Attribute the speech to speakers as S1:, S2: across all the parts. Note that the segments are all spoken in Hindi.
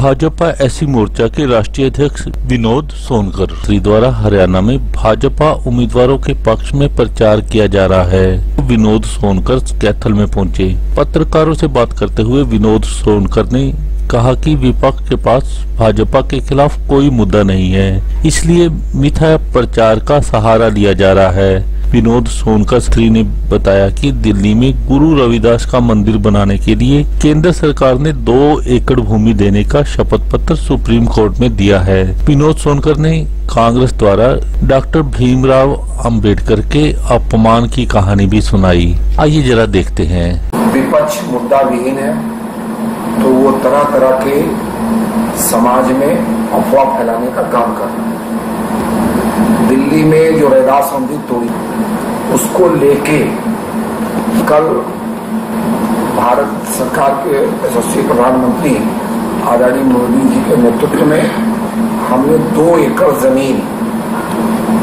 S1: भाजपा एसी मोर्चा के राष्ट्रीय अध्यक्ष विनोद सोनकर श्री द्वारा हरियाणा में भाजपा उम्मीदवारों के पक्ष में प्रचार किया जा रहा है। विनोद सोनकर कैथल में पहुँचे। पत्रकारों से बात करते हुए विनोद सोनकर ने कहा कि विपक्ष के पास भाजपा के खिलाफ कोई मुद्दा नहीं है, इसलिए मिथ्या प्रचार का सहारा लिया जा रहा है। विनोद सोनकर स्त्री ने बताया कि दिल्ली में गुरु रविदास का मंदिर बनाने के लिए केंद्र सरकार ने दो एकड़ भूमि देने का शपथ पत्र सुप्रीम कोर्ट में दिया है। विनोद सोनकर ने कांग्रेस द्वारा डॉक्टर भीमराव अंबेडकर के अपमान की कहानी भी सुनाई। आइए जरा देखते हैं।
S2: विपक्ष मुद्दा विहीन है तो वो तरह तरह के समाज में अफवाह फैलाने का काम कर रहा है। दिल्ली में जो रैदास मंदिर तोड़ी उसको लेके कल भारत सरकार के यशस्वी प्रधानमंत्री आदरणीय मोदी जी के नेतृत्व में हमने दो एकड़ ज़मीन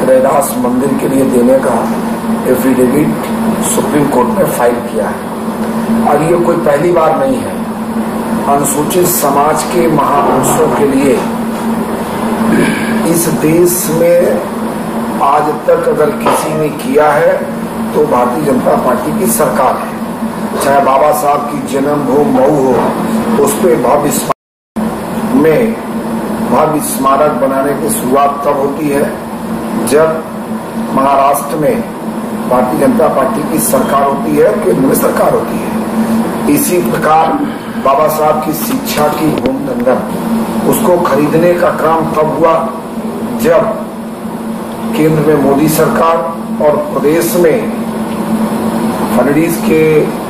S2: रैदास मंदिर के लिए देने का एफिडेविट सुप्रीम कोर्ट में फ़ाइल किया है। और ये कोई पहली बार नहीं है। अनुसूचित समाज के महापुरुषों के लिए इस देश में आज तक अगर किसी ने किया है तो भारतीय जनता पार्टी की सरकार है। चाहे बाबा साहब की जन्म हो, मऊ हो, उस पर भव्य स्मारक में, भव्य स्मारक बनाने की शुरुआत तब होती है, जब महाराष्ट्र में भारतीय जनता पार्टी की सरकार होती है, केंद्र में सरकार होती है। इसी प्रकार बाबा साहब की शिक्षा की भूमि उसको खरीदने का काम तब हुआ, जब केंद्र में मोदी सरकार और प्रदेश में फडणवीस के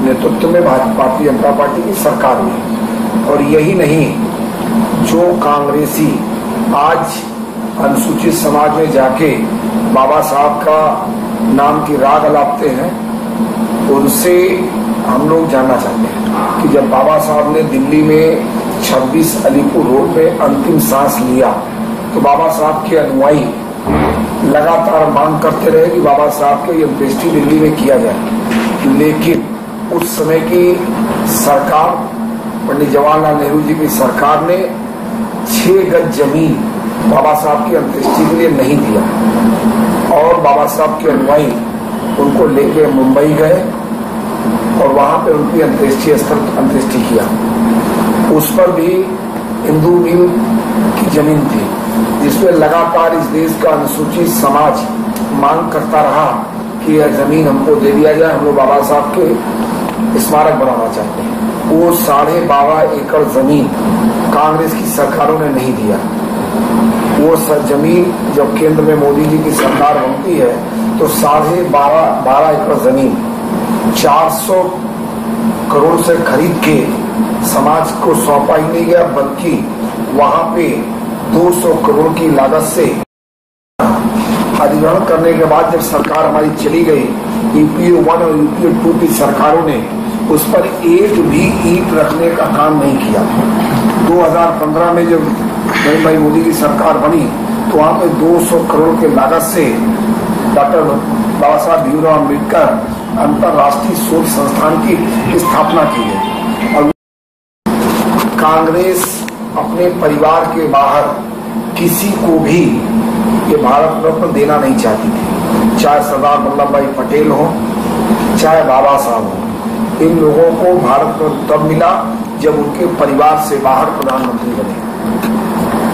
S2: नेतृत्व में भारतीय जनता पार्टी की सरकार हुई और यही नहीं, जो कांग्रेसी आज अनुसूचित समाज में जाके बाबा साहब का नाम की राग अलापते हैं, उनसे हम लोग जानना चाहते हैं कि जब बाबा साहब ने दिल्ली में 26 अलीपुर रोड पे अंतिम सांस लिया तो बाबा साहब के अनुयायी लगातार मांग करते रहे कि बाबा साहब के अंत्येष्टि दिल्ली में किया जाए। लेकिन उस समय की सरकार, पंडित जवाहरलाल नेहरू जी की सरकार ने छह गज ज़मीन बाबा साहब की अंत्येष्टि के लिए नहीं दिया। और बाबा साहब के अनुयायी उनको लेके मुंबई गए और वहाँ पे उनकी अंत्येष्टि स्थल अंत्येष्टि किया। उस पर भी हिंदू मिल की ज़मीन थी। जिसमें लगातार इस देश का अनुसूचित समाज मांग करता रहा कि यह ज़मीन हमको दे दिया जाए, हम लोग बाबा साहब के स्मारक बनाना चाहते हैं। वो साढ़े बारह एकड़ ज़मीन कांग्रेस की सरकारों ने नहीं दिया। वो ज़मीन जब केंद्र में मोदी जी की सरकार बनती है तो साढ़े बारह बारह एकड़ ज़मीन 400 करोड़ से खरीद के समाज को सौंपा ही नहीं गया, बल्कि वहाँ पे 200 करोड़ की लागत से अधिग्रहण करने के बाद जब सरकार हमारी चली गई यूपीए वन और यूपीए टू की सरकारों ने उस पर एक भी ईट रखने का काम नहीं किया। 2015 में जब नरेंद्र भाई मोदी की सरकार बनी तो वहाँ पे 200 करोड़ के लागत से डॉक्टर बाबा साहब भीमराव अंबेडकर अंतर्राष्ट्रीय शोध संस्थान की स्थापना की है और कांग्रेस अपने परिवार के बाहर किसी को भी ये भारत रत्न देना नहीं चाहती थी। चाहे सरदार वल्लभ भाई पटेल हो, चाहे बाबा साहब हो। इन लोगों को भारत रत्न तब मिला जब उनके परिवार से बाहर प्रधानमंत्री बने।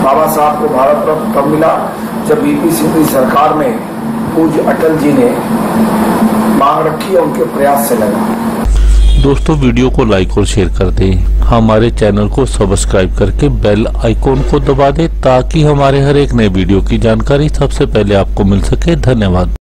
S2: बाबा साहब को भारत रत्न तब मिला जब बीपी सिंह की सरकार में पूज्य अटल जी ने मांग रखी और उनके प्रयास से लगा
S1: दोस्तों, वीडियो को लाइक और शेयर कर दें। हमारे चैनल को सब्सक्राइब करके बेल आइकॉन को दबा दें ताकि हमारे हर एक नए वीडियो की जानकारी सबसे पहले आपको मिल सके। धन्यवाद।